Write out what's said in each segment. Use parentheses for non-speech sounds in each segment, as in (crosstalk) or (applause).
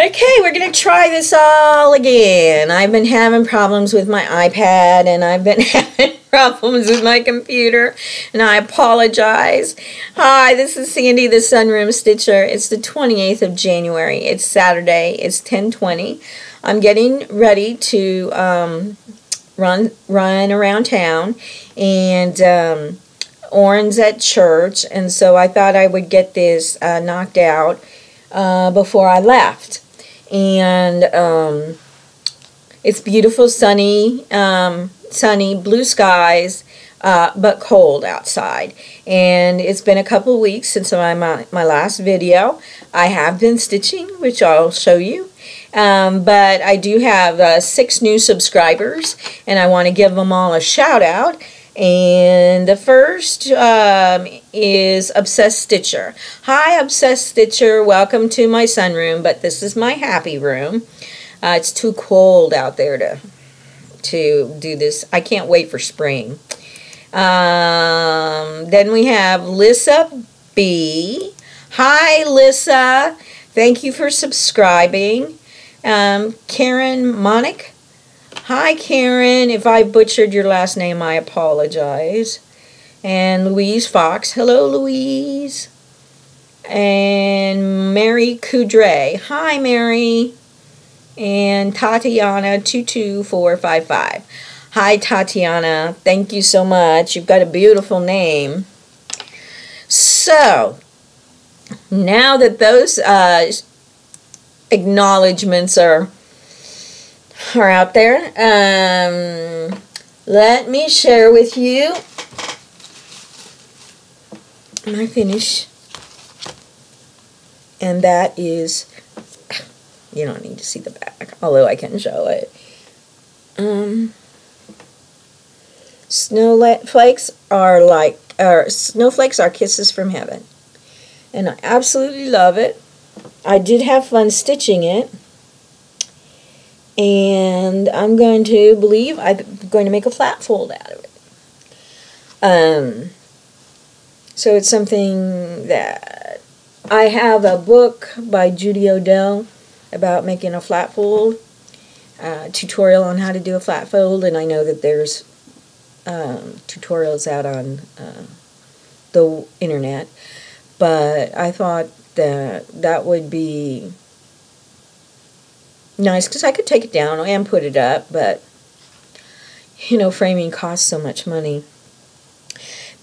Okay, we're going to try this all again. I've been having problems with my iPad and I've been (laughs) having problems with my computer and I apologize. Hi, this is Sandy the Sunroom Stitcher. It's the 28th of January. It's Saturday. It's 1020. I'm getting ready to um, run run around town and um, Orin's at church and so I thought I would get this uh, knocked out uh, before I left and um, it's beautiful, sunny, um, sunny, blue skies, uh, but cold outside. And it's been a couple weeks since my, my, my last video. I have been stitching, which I'll show you. Um, but I do have uh, six new subscribers, and I want to give them all a shout out. And the first um, is Obsessed Stitcher. Hi, Obsessed Stitcher. Welcome to my sunroom, but this is my happy room. Uh, it's too cold out there to to do this. I can't wait for spring. Um, then we have Lissa B. Hi, Lissa. Thank you for subscribing. Um, Karen Monick. Hi, Karen. If I butchered your last name, I apologize. And Louise Fox. Hello, Louise. And Mary Coudray. Hi, Mary. And Tatiana 22455. Hi, Tatiana. Thank you so much. You've got a beautiful name. So, now that those uh, acknowledgments are (laughs) are out there. Um, let me share with you my finish. And that is, you don't need to see the back, although I can show it. Um, snowflakes are like, or snowflakes are kisses from heaven. And I absolutely love it. I did have fun stitching it and I'm going to believe I'm going to make a flat fold out of it. Um, so it's something that I have a book by Judy Odell about making a flat fold, uh, tutorial on how to do a flat fold, and I know that there's um, tutorials out on uh, the internet, but I thought that that would be nice because I could take it down and put it up, but you know, framing costs so much money.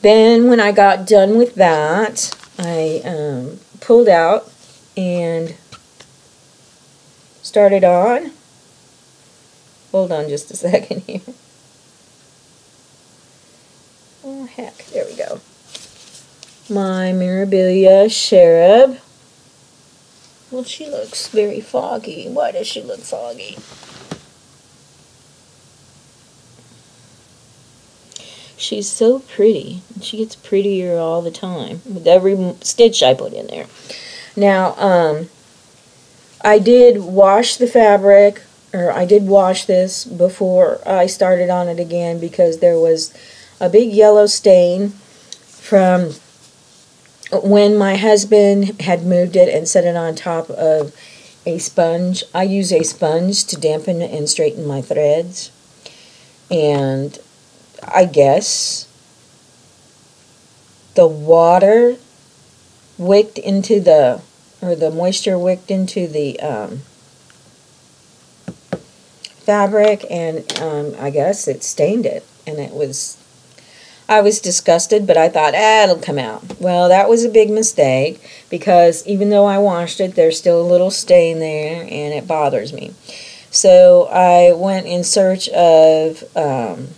Then when I got done with that, I um, pulled out and started on. Hold on just a (laughs) second here. Oh, heck. There we go. My Mirabilia Cherub. Well, she looks very foggy. Why does she look foggy? She's so pretty. She gets prettier all the time with every stitch I put in there. Now, um, I did wash the fabric, or I did wash this before I started on it again because there was a big yellow stain from when my husband had moved it and set it on top of a sponge, I use a sponge to dampen and straighten my threads. And I guess the water wicked into the, or the moisture wicked into the um, fabric and um, I guess it stained it. And it was I was disgusted, but I thought, ah, it'll come out. Well, that was a big mistake because even though I washed it, there's still a little stain there and it bothers me. So I went in search of um,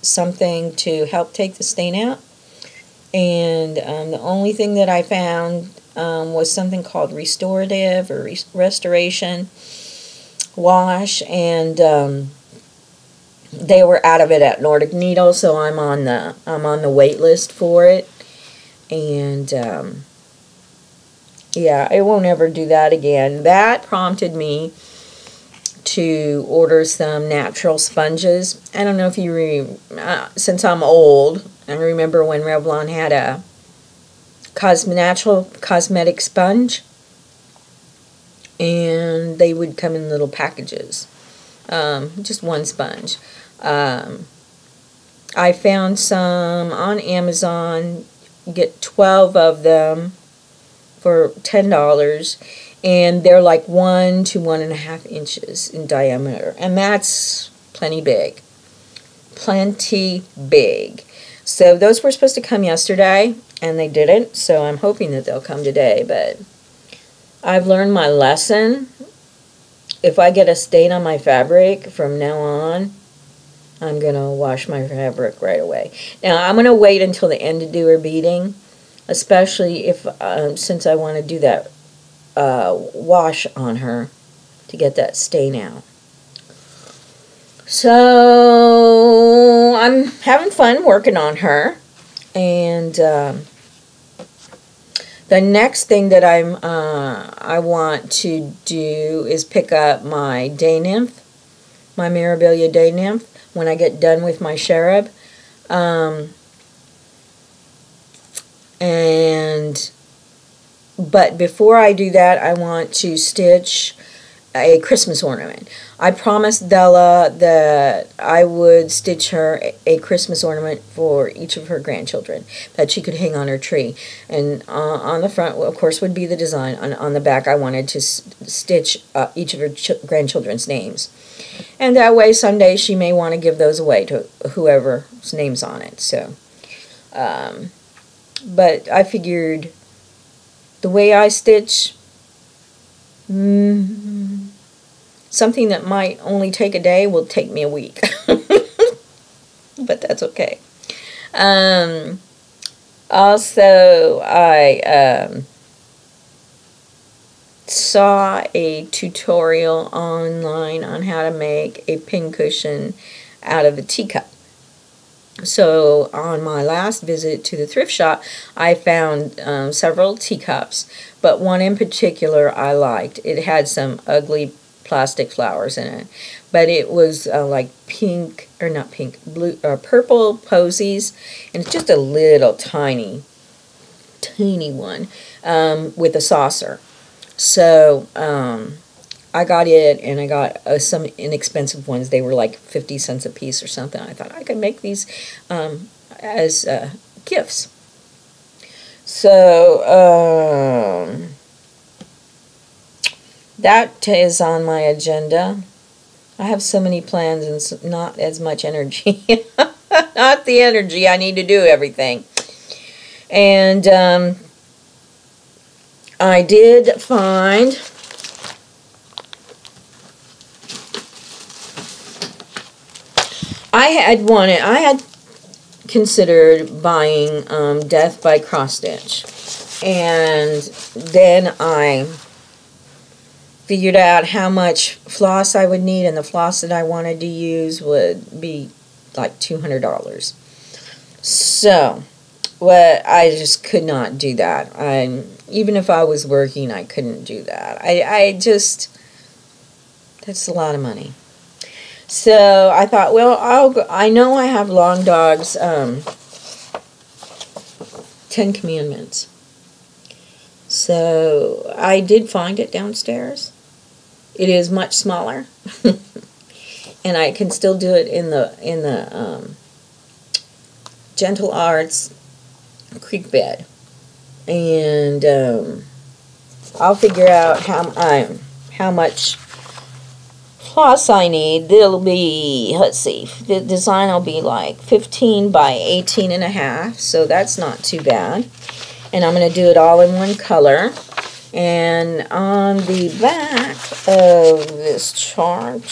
something to help take the stain out. And um, the only thing that I found um, was something called restorative or restoration wash. And um, they were out of it at Nordic Needle, so I'm on the I'm on the wait list for it. And um, yeah, I won't ever do that again. That prompted me to order some natural sponges. I don't know if you re, uh, since I'm old, I remember when Revlon had a cos natural cosmetic sponge. and they would come in little packages. Um, just one sponge. Um, I found some on Amazon. Get 12 of them for $10 and they're like one to one and a half inches in diameter and that's plenty big plenty big so those were supposed to come yesterday and they didn't so i'm hoping that they'll come today but i've learned my lesson if i get a stain on my fabric from now on i'm going to wash my fabric right away now i'm going to wait until the end to do her beading especially if um, since i want to do that uh, wash on her to get that stain out. So I'm having fun working on her. And um, the next thing that I'm uh, I want to do is pick up my day nymph, my Mirabilia day nymph, when I get done with my cherub. Um, and but before I do that, I want to stitch a Christmas ornament. I promised Della that I would stitch her a Christmas ornament for each of her grandchildren that she could hang on her tree. And uh, on the front, of course, would be the design. On, on the back, I wanted to stitch uh, each of her grandchildren's names. And that way, someday she may want to give those away to whoever's name's on it. So, um, but I figured the way I stitch, mm, something that might only take a day will take me a week. (laughs) but that's okay. Um, also, I um, saw a tutorial online on how to make a pincushion out of a teacup. So on my last visit to the thrift shop, I found um, several teacups, but one in particular I liked. It had some ugly plastic flowers in it, but it was uh, like pink, or not pink, blue, or uh, purple posies, and it's just a little tiny, tiny one um, with a saucer. So, um, I got it and I got uh, some inexpensive ones. They were like 50 cents a piece or something. I thought I could make these um, as uh, gifts. So, um, that is on my agenda. I have so many plans and not as much energy. (laughs) not the energy I need to do everything. And um, I did find I had wanted, I had considered buying um, Death by Cross Stitch. And then I figured out how much floss I would need, and the floss that I wanted to use would be like $200. So, well, I just could not do that. I, even if I was working, I couldn't do that. I, I just, that's a lot of money. So I thought, well, I'll go, I know I have Long Dog's um, Ten Commandments. So I did find it downstairs. It is much smaller, (laughs) and I can still do it in the in the um, Gentle Arts creek bed, and um, I'll figure out how um, how much plus I need, it'll be, let's see, the design will be like 15 by 18 and a half, so that's not too bad. And I'm going to do it all in one color. And on the back of this chart,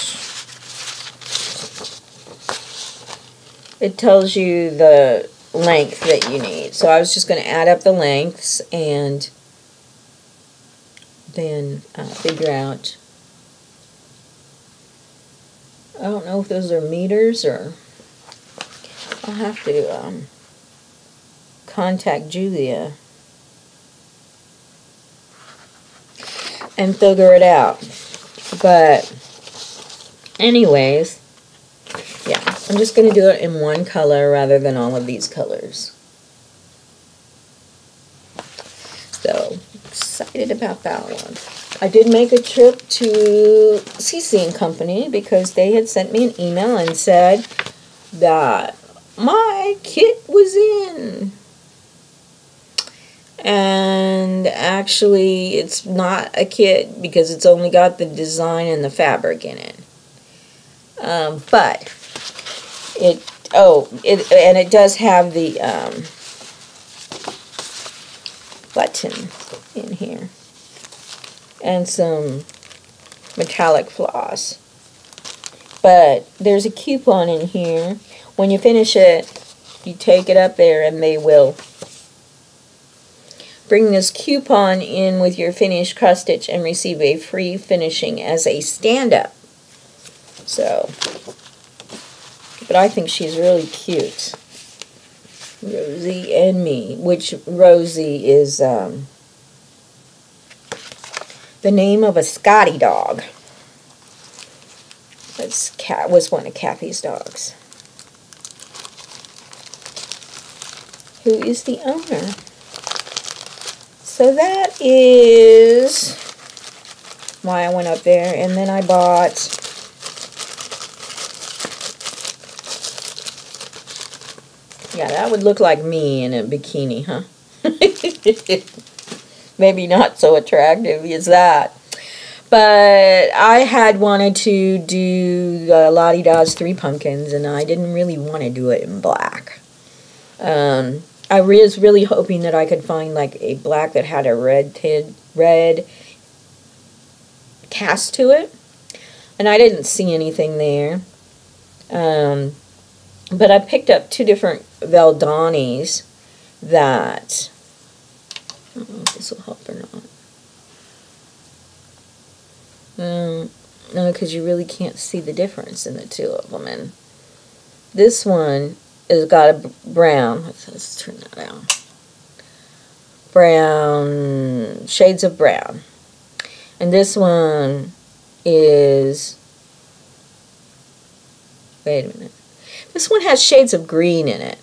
it tells you the length that you need. So I was just going to add up the lengths and then uh, figure out I don't know if those are meters or I'll have to um, contact Julia and figure it out. But anyways, yeah, I'm just going to do it in one color rather than all of these colors. So, excited about that one. I did make a trip to CC and Company because they had sent me an email and said that my kit was in. And actually, it's not a kit because it's only got the design and the fabric in it. Um, but it, oh, it, and it does have the um, button in here and some metallic floss. But there's a coupon in here. When you finish it, you take it up there and they will bring this coupon in with your finished cross stitch and receive a free finishing as a stand-up. So, but I think she's really cute. Rosie and me, which Rosie is um, the name of a Scotty dog. This cat was one of Kathy's dogs. Who is the owner? So that is why I went up there. And then I bought Yeah, that would look like me in a bikini, huh? (laughs) maybe not so attractive as that. But I had wanted to do Lottie Dawes Three Pumpkins, and I didn't really want to do it in black. Um, I was really hoping that I could find like a black that had a red tid, red cast to it, and I didn't see anything there. Um, but I picked up two different Valdanis that I don't know if this will help or not. Um, no, because you really can't see the difference in the two of them. And this one has got a brown. Let's, let's turn that down. Brown, shades of brown. And this one is, wait a minute. This one has shades of green in it.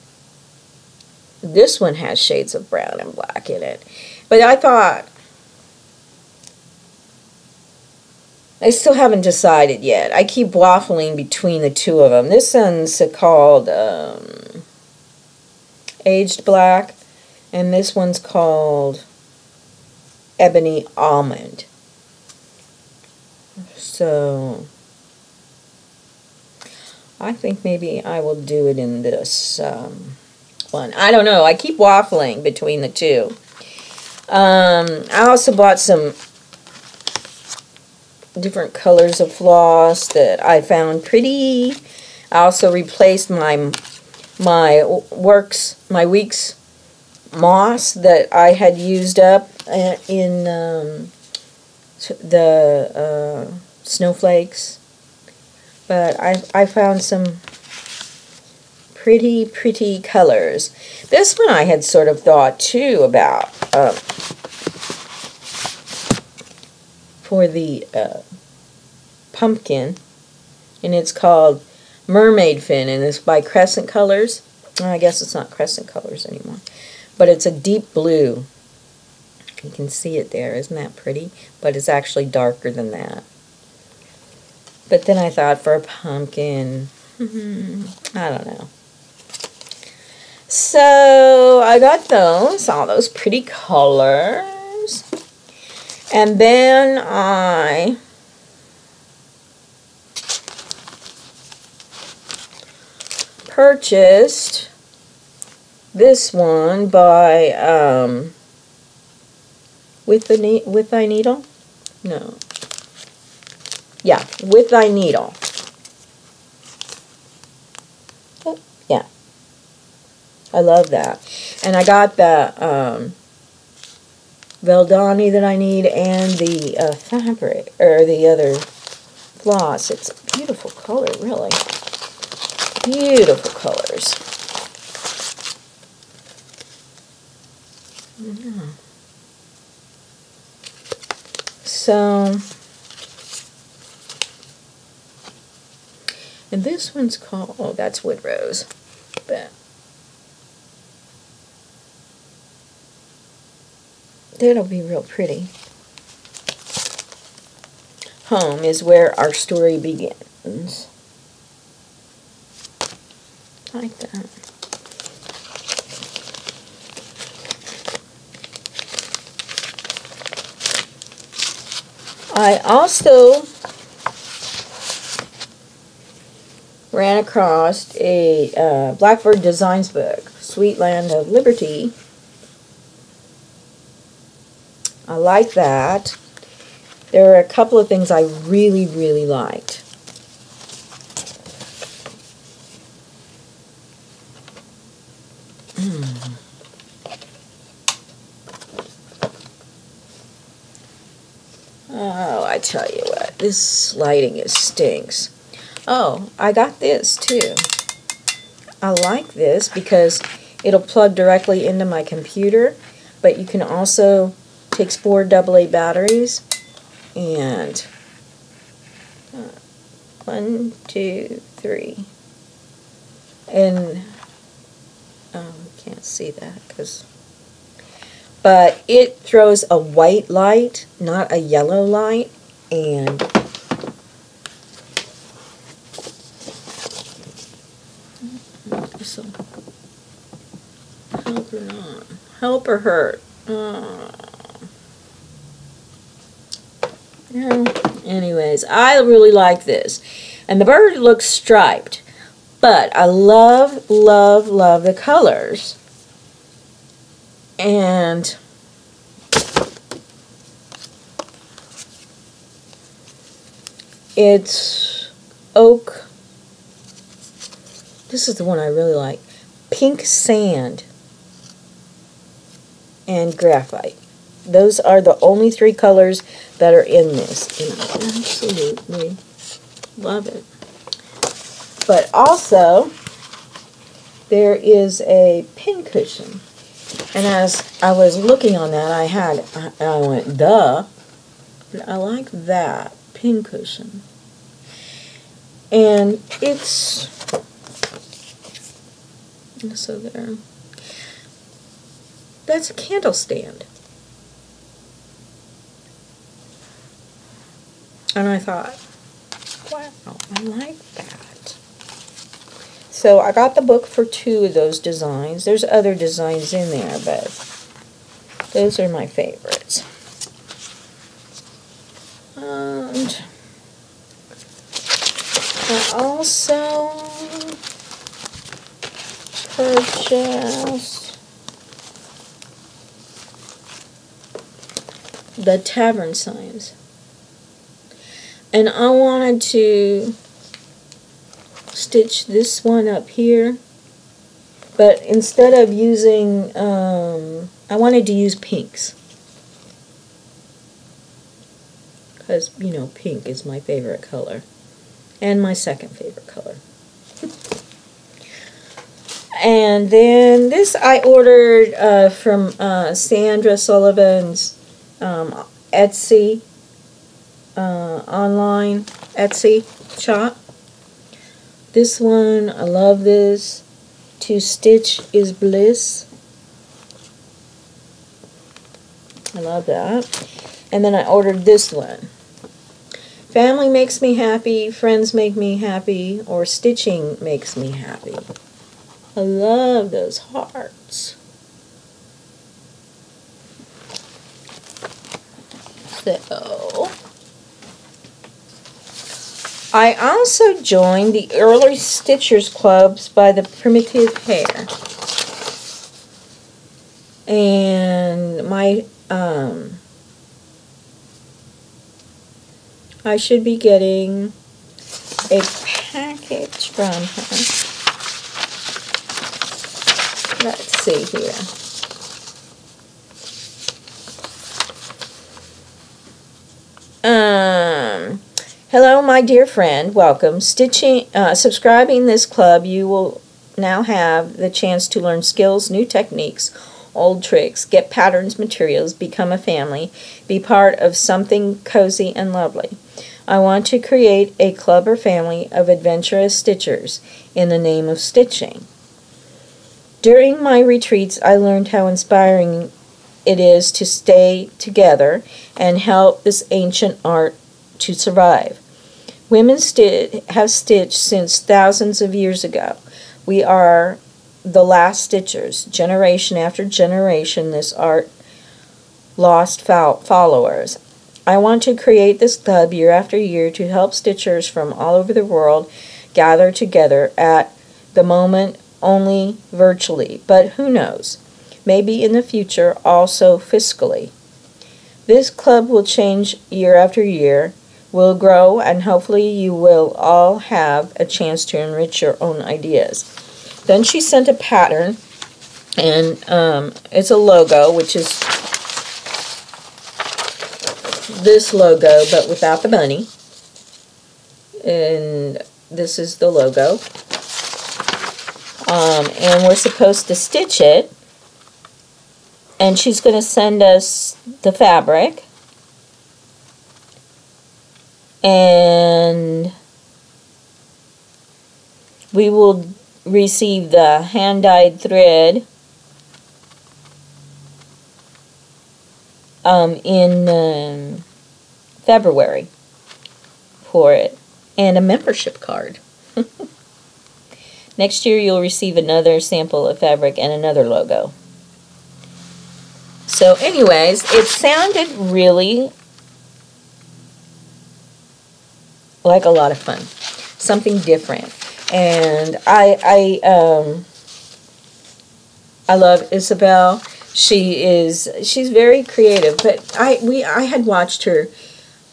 This one has shades of brown and black in it. But I thought, I still haven't decided yet. I keep waffling between the two of them. This one's called um, Aged Black, and this one's called Ebony Almond. So, I think maybe I will do it in this um, one. I don't know. I keep waffling between the two. Um, I also bought some different colors of floss that I found pretty. I also replaced my my works my week's moss that I had used up uh, in um, the uh, snowflakes. But I I found some pretty, pretty colors. This one I had sort of thought, too, about um, for the uh, pumpkin, and it's called Mermaid Fin, and it's by Crescent Colors. I guess it's not Crescent Colors anymore, but it's a deep blue. You can see it there, isn't that pretty? But it's actually darker than that. But then I thought for a pumpkin, (laughs) I don't know. So I got those, all those pretty colors. And then I purchased this one by um, with the with thy needle. No. Yeah, with thy needle. I love that. And I got the um, Valdani that I need and the uh, fabric, or the other floss. It's beautiful color, really. Beautiful colors. Yeah. So, and this one's called, oh, that's Wood Rose. But That'll be real pretty. home is where our story begins. Like that. I also ran across a uh, Blackbird Designs book, Sweet Land of Liberty. I like that. There are a couple of things I really, really liked. Hmm. Oh, I tell you what, this lighting is stinks. Oh, I got this too. I like this because it'll plug directly into my computer, but you can also take four AA batteries and uh, one, two, three, and oh, can't see that because, but it throws a white light, not a yellow light, and so help or not, help or hurt. Oh. Anyways, I really like this. And the bird looks striped. But I love, love, love the colors. And it's oak. This is the one I really like. Pink sand and graphite. Those are the only three colors that are in this. And I absolutely love it. But also, there is a pin cushion. And as I was looking on that, I had, I went, duh. But I like that pin cushion. And it's, so there. That's a candle stand. And I thought, wow, oh, I like that. So I got the book for two of those designs. There's other designs in there, but those are my favorites. And I also purchased the tavern signs and I wanted to stitch this one up here. But instead of using um, I wanted to use pinks. Because you know pink is my favorite color. And my second favorite color. And then this I ordered uh, from uh, Sandra Sullivan's um, Etsy uh, online Etsy shop. This one, I love this. To stitch is bliss. I love that. And then I ordered this one. Family makes me happy, friends make me happy, or stitching makes me happy. I love those hearts. So, I also joined the Early Stitchers Clubs by the Primitive Hare. And my, um, I should be getting a package from her. Let's see here. Um, Hello, my dear friend. Welcome. Stitching, uh, subscribing this club, you will now have the chance to learn skills, new techniques, old tricks, get patterns, materials, become a family, be part of something cozy and lovely. I want to create a club or family of adventurous stitchers in the name of stitching. During my retreats, I learned how inspiring it is to stay together and help this ancient art to survive. Women sti- have stitched since thousands of years ago. We are the last stitchers. Generation after generation, this art lost fo- followers. I want to create this club year after year to help stitchers from all over the world gather together at the moment only virtually, but who knows? Maybe in the future also fiscally. This club will change year after year, will grow, and hopefully you will all have a chance to enrich your own ideas. Then she sent a pattern, and um, it's a logo, which is this logo, but without the bunny. And this is the logo. Um, and we're supposed to stitch it. And she's going to send us the fabric. And we will receive the hand-dyed thread um, in um, February for it and a membership card. (laughs) Next year you'll receive another sample of fabric and another logo. So anyways, it sounded really like a lot of fun. Something different. And I I um I love Isabel. She is she's very creative, but I we I had watched her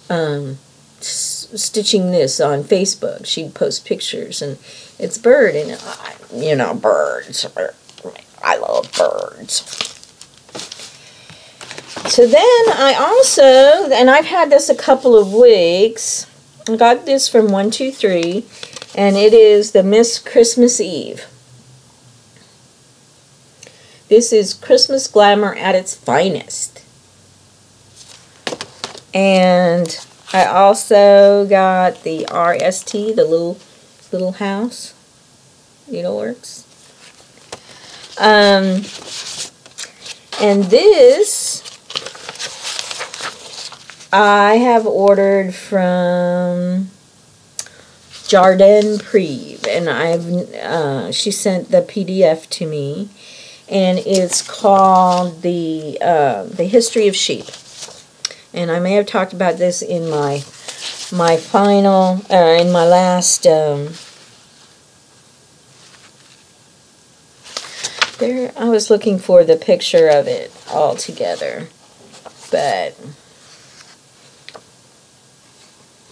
um stitching this on Facebook. She'd post pictures, and it's bird, and I, you know, birds. I love birds. So then I also, and I've had this a couple of weeks. Got this from 123, and it is the Miss Christmas Eve. This is Christmas glamour at its finest. And I also got the RST, the little little house needleworks. Um, and this I have ordered from Jardin Privé, and I've uh, she sent the PDF to me, and it's called the uh, the History of Sheep. And I may have talked about this in my my final uh, in my last um, there I was looking for the picture of it all together but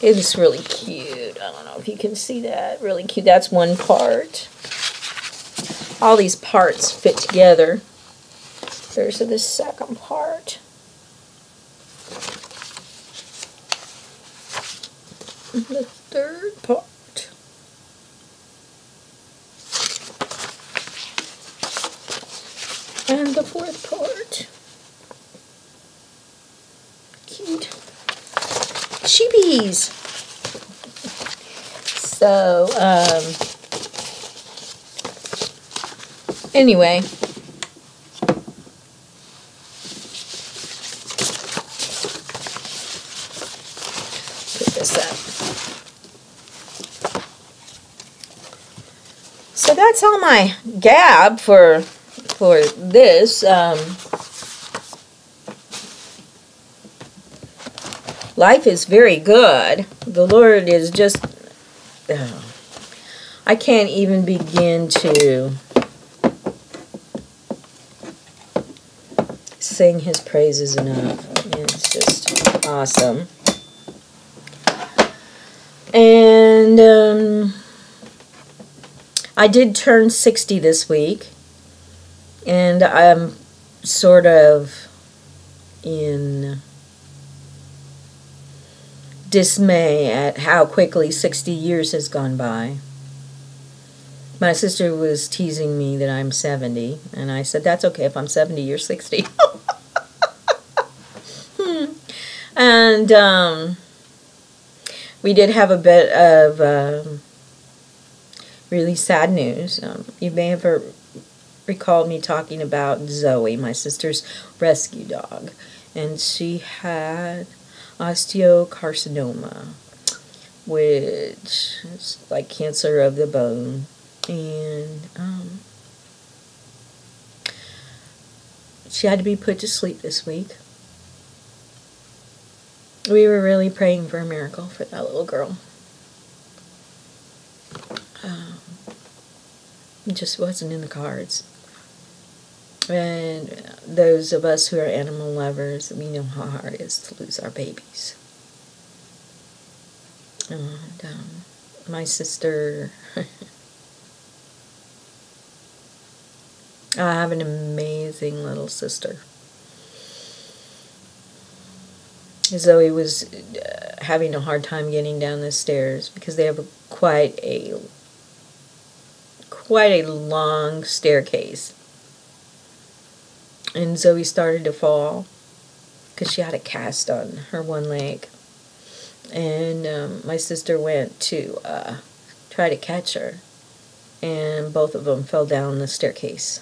it's really cute. I don't know if you can see that. Really cute. That's one part. All these parts fit together. There's the second part. The third part. And the fourth part. Cute. Sheepies. So, um, anyway, So that's all my gab for for this. Um, life is very good. The Lord is just. Uh, I can't even begin to sing His praises enough. It's just awesome. And. Um, I did turn 60 this week, and I'm sort of in dismay at how quickly 60 years has gone by. My sister was teasing me that I'm 70, and I said, That's okay if I'm 70, you're 60. hmm. (laughs) And um, we did have a bit of. Um, really sad news. Um, you may have recalled me talking about Zoe, my sister's rescue dog, and she had osteocarcinoma, which is like cancer of the bone. And um, she had to be put to sleep this week. We were really praying for a miracle for that little girl. Um, it just wasn't in the cards. And those of us who are animal lovers, we know how hard it is to lose our babies. And um, my sister, (laughs) I have an amazing little sister. Zoe was uh, having a hard time getting down the stairs because they have a, quite a quite a long staircase. And Zoe started to fall because she had a cast on her one leg. And um, my sister went to uh, try to catch her, and both of them fell down the staircase.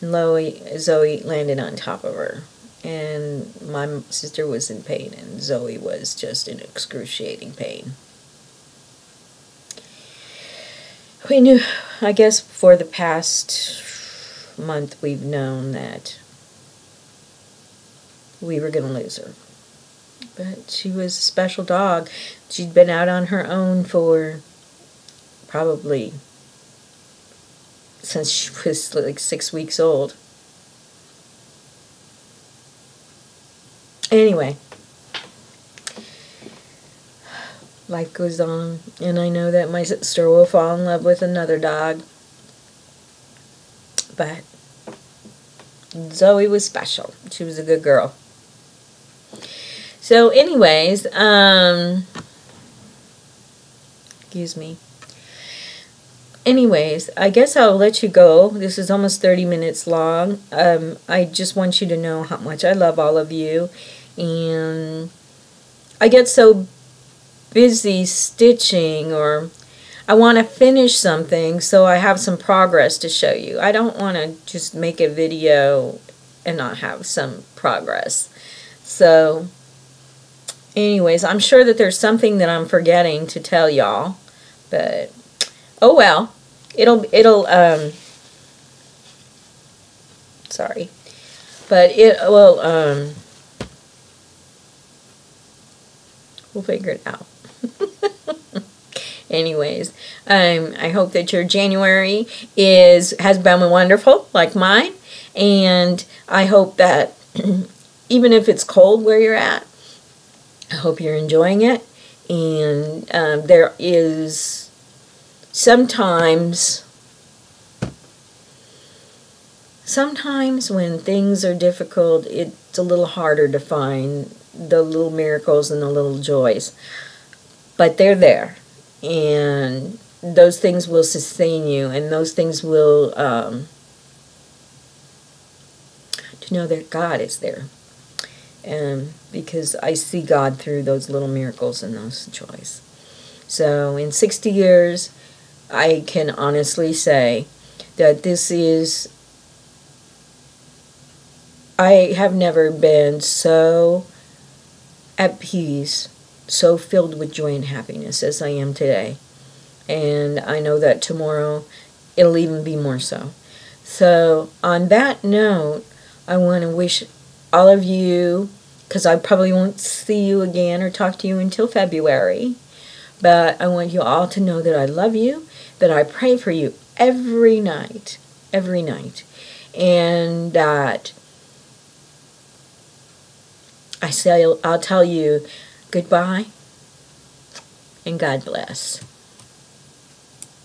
Zoe, Zoe landed on top of her, and my sister was in pain, and Zoe was just in excruciating pain. We knew, I guess, for the past month, we've known that we were going to lose her. But she was a special dog. She'd been out on her own for probably since she (laughs) was like six weeks old. Anyway, life goes on, and I know that my sister will fall in love with another dog. But Zoe was special. She was a good girl. So, anyways, um, excuse me. Anyways, I guess I'll let you go. This is almost 30 minutes long. Um, I just want you to know how much I love all of you. And I get so busy stitching or I want to finish something so I have some progress to show you. I don't want to just make a video and not have some progress. So, anyways, I'm sure that there's something that I'm forgetting to tell y'all, but oh well. It'll, it'll, um, sorry. But it will, um, we'll figure it out. Anyways um, i hope that your january is has been wonderful like mine. And i hope that (clears throat) even if it's cold where you're at i hope you're enjoying it. And um, there is sometimes sometimes when things are difficult it's a little harder to find the little miracles and the little joys. But they're there and those things will sustain you and those things will um, to know that god is there. And because i see god through those little miracles and those joys. So in 60 years i can honestly say that this is i have never been so at peace so filled with joy and happiness as I am today. And I know that tomorrow it'll even be more so. So, on that note, I want to wish all of you, because I probably won't see you again or talk to you until February, but I want you all to know that I love you, that I pray for you every night, every night, and that I say I'll tell you Goodbye and God bless.